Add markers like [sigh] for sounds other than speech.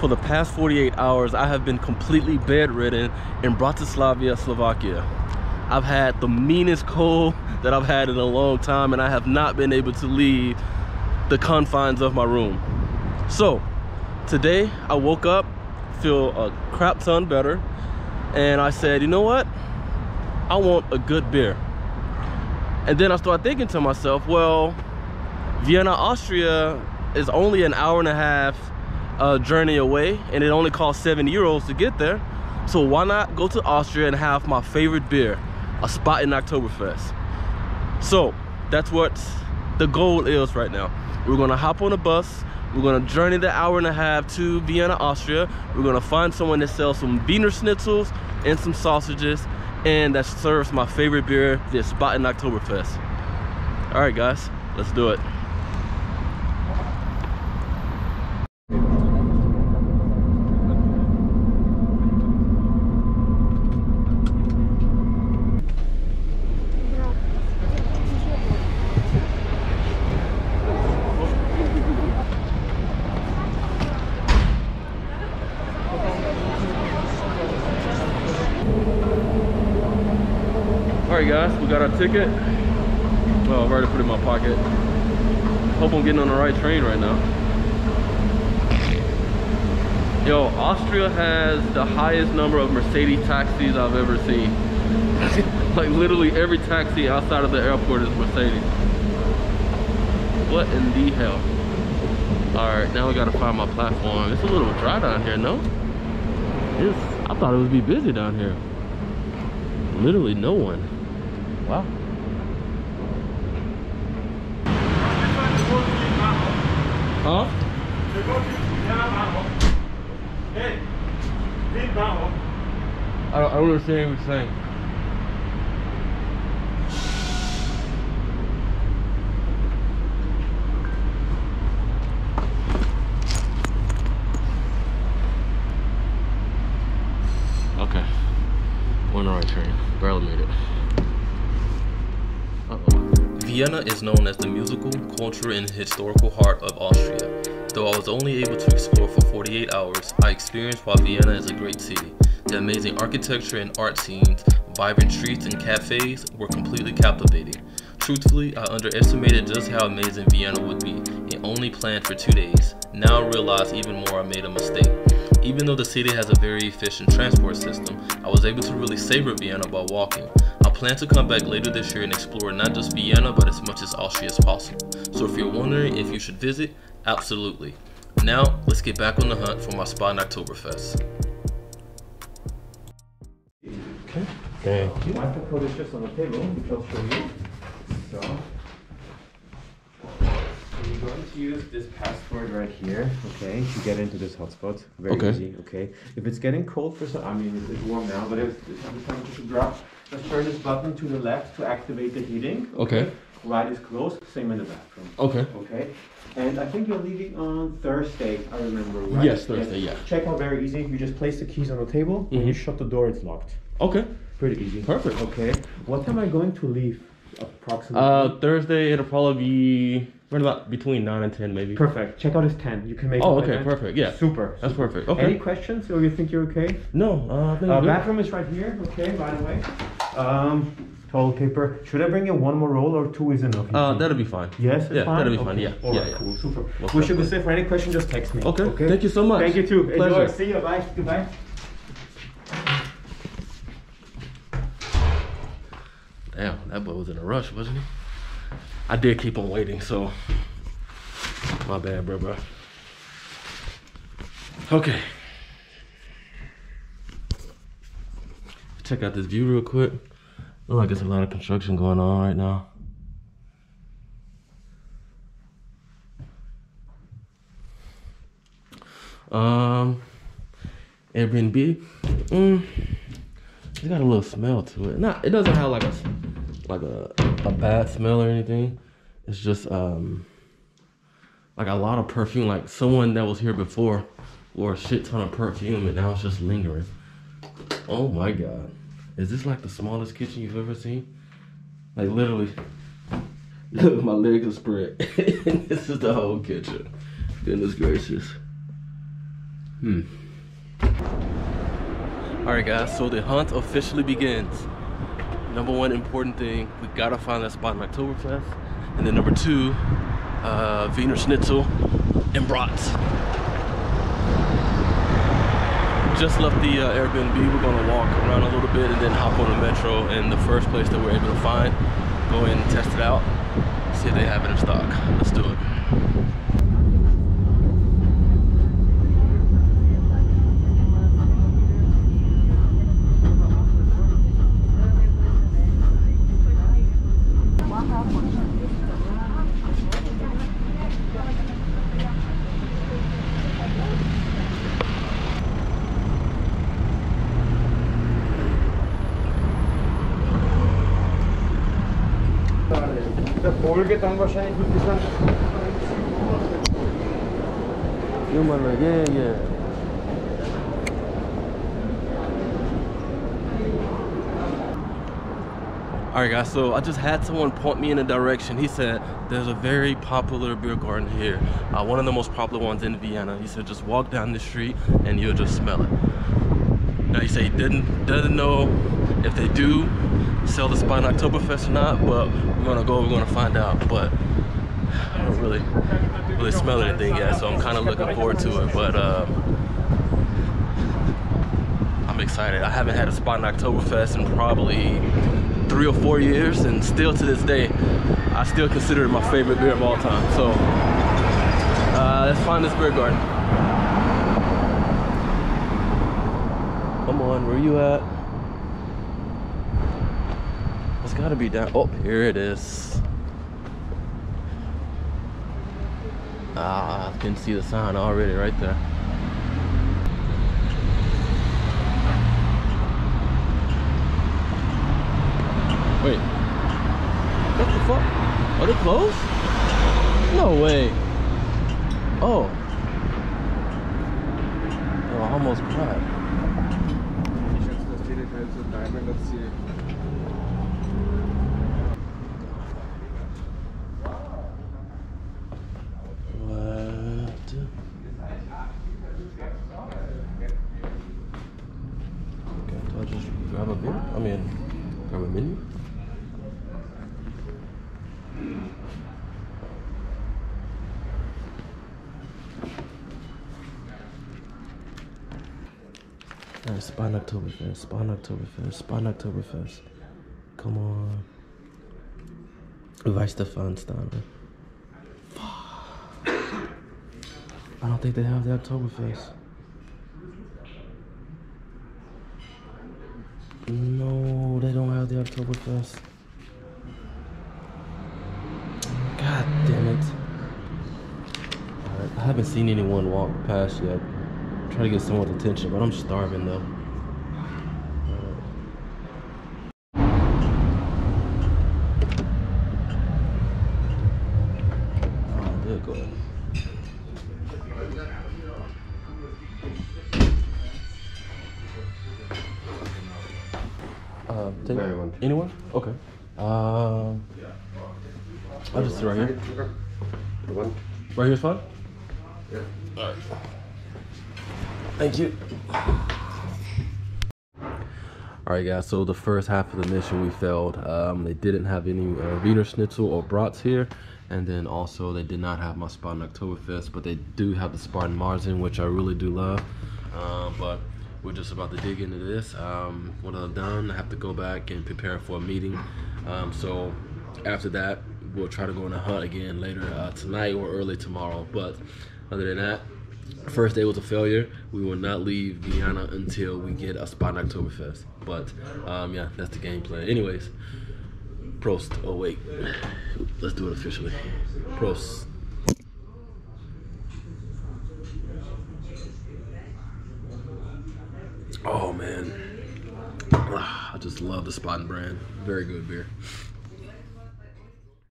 For the past 48 hours, I have been completely bedridden in Bratislava, Slovakia. I've had the meanest cold that I've had in a long time and I have not been able to leave the confines of my room. So today I woke up, feel a crap ton better, and I said, you know what? I want a good beer. And then I started thinking to myself, well, Vienna, Austria is only an hour and a half uh, journey away and it only costs seven euros to get there. So why not go to Austria and have my favorite beer, a Spaten Oktoberfest. So that's what the goal is right now. We're gonna hop on a bus, we're gonna journey the hour and a half to Vienna, Austria. We're gonna find someone that sells some Wiener Schnitzels and some sausages and that serves my favorite beer, this Spaten Oktoberfest. All right, guys, let's do it. All right, guys, we got our ticket. Well, I've already put it in my pocket. Hope I'm getting on the right train right now. Yo, Austria has the highest number of Mercedes taxis I've ever seen. [laughs] like literally every taxi outside of the airport is Mercedes. What in the hell? All right, now we gotta find my platform. It's a little dry down here, no? It's, I thought it would be busy down here. Literally no one. Wow. Huh? I don't, I don't understand what you're saying. Okay. We're on the right train. Barely made it. Uh-oh. Vienna is known as the musical, cultural, and historical heart of Austria. Though I was only able to explore for 48 hours, I experienced why Vienna is a great city. The amazing architecture and art scenes, vibrant streets and cafes were completely captivating. Truthfully, I underestimated just how amazing Vienna would be and only planned for two days. Now I realize even more I made a mistake. Even though the city has a very efficient transport system, I was able to really savor Vienna by walking. I plan to come back later this year and explore not just Vienna, but as much as Austria as possible. So if you're wondering if you should visit, absolutely. Now, let's get back on the hunt for my Spaten Oktoberfest. Okay. Thank you. My code is just on the table, which I'll show you. So, so you're going to use this password right here, okay, to get into this hotspot. Very Okay. easy, okay. If it's getting cold for some, I mean, it's, warm now, but if it's every time just a drop, just turn this button to the left to activate the heating. Okay. Right is closed, same in the bathroom. Okay. Okay. And I think you're leaving on Thursday, I remember, right? Yes, Thursday, yeah. Check out very easy. You just place the keys on the table. When you Mhm. shut the door, it's locked. Okay. Pretty easy. Perfect. Okay. What time am I going to leave? Approximately. Uh, Thursday it'll probably be right about between nine and ten, maybe. perfect. Check out his ten. You can make. Oh, okay, perfect. Yeah, Super. that's perfect. Any questions, or you think you're okay? No, uh, I Uh, bathroom is right here. Okay. By the way. Um, toilet paper. Should I bring you one more roll or two is enough? Uh, that'll be fine. Yes, it's yeah, fine. that'll be fine. Yeah, All yeah, right, yeah. Cool. Super. Most Wish you be safe. For any question, just text me. Okay. okay. Thank you so much. Thank you too. Enjoy. Pleasure. See you. Bye. Goodbye. Damn, that boy was in a rush, wasn't he? I did keep on waiting, so my bad, bro, bro. Okay. Check out this view real quick. Look like there's a lot of construction going on right now. Um, Airbnb. Mm, it's got a little smell to it. Not, it doesn't have like a like a a bad smell or anything. It's just um like a lot of perfume. Like someone that was here before wore a shit ton of perfume and now it's just lingering. Oh my god. Is this like the smallest kitchen you've ever seen? Like literally. Look, [laughs] my legs are spread. [laughs] this is the whole kitchen. Goodness gracious. Hmm. All right, guys, so the hunt officially begins. Number one important thing, we gotta find that Spaten Oktoberfest. And then number two, uh, Wiener Schnitzel and brats. Just left the uh, Airbnb. We're gonna walk around a little bit and then hop on the metro. And the first place that we're able to find, go in and test it out, see if they have it in stock. Let's do it. Der Folge dann wahrscheinlich mit dieser yeah, yeah. All right, guys, so I just had someone point me in a direction. He said, there's a very popular beer garden here. Uh, one of the most popular ones in Vienna. He said, just walk down the street and you'll just smell it. Now, he said he didn't, doesn't know if they do sell the Spaten Oktoberfest or not, but we're gonna go, we're gonna find out. But I don't really, really smell anything yet, so I'm kind of looking forward to it. But uh, I'm excited. I haven't had a Spaten Oktoberfest in probably three or four years, and still to this day, I still consider it my favorite beer of all time. So uh, let's find this beer garden. Come on, where you at? It's gotta be down. Oh, here it is. Ah, I can see the sign already right there. Wait. What the fuck? Are they closed? No way. Oh. Oh, I almost cried. Just grab a beer? I mean, grab a menu? Alright, Spaten Oktoberfest, Spaten Oktoberfest, Spaten Oktoberfest. Come on. Weihenstephaner. I don't think they have the Oktoberfest. No, they don't have the Oktoberfest. God damn it. Alright, I haven't seen anyone walk past yet. Try to get someone's attention, but I'm starving though. Oh, did go ahead. Uh, take Anyone. Anyone? Okay. Um, I'll just sit right here. The one? Right here's fine. Yeah. All right. Thank you. All right, guys. So the first half of the mission we failed. Um, they didn't have any uh, Wiener Schnitzel or brats here, and then also they did not have my Spaten Oktoberfest, but they do have the Spaten Marzen, which I really do love. Um, but we're just about to dig into this. Um, I'm done, I have to go back and prepare for a meeting. Um, so after that, we'll try to go on a hunt again later uh, tonight or early tomorrow. But other than that, first day was a failure. We will not leave Vienna until we get a Spaten Oktoberfest. But um, yeah, that's the game plan. Anyways, Prost. Oh wait, let's do it officially. Prost. Oh man, Ah, I just love the Spaten brand. Very good beer.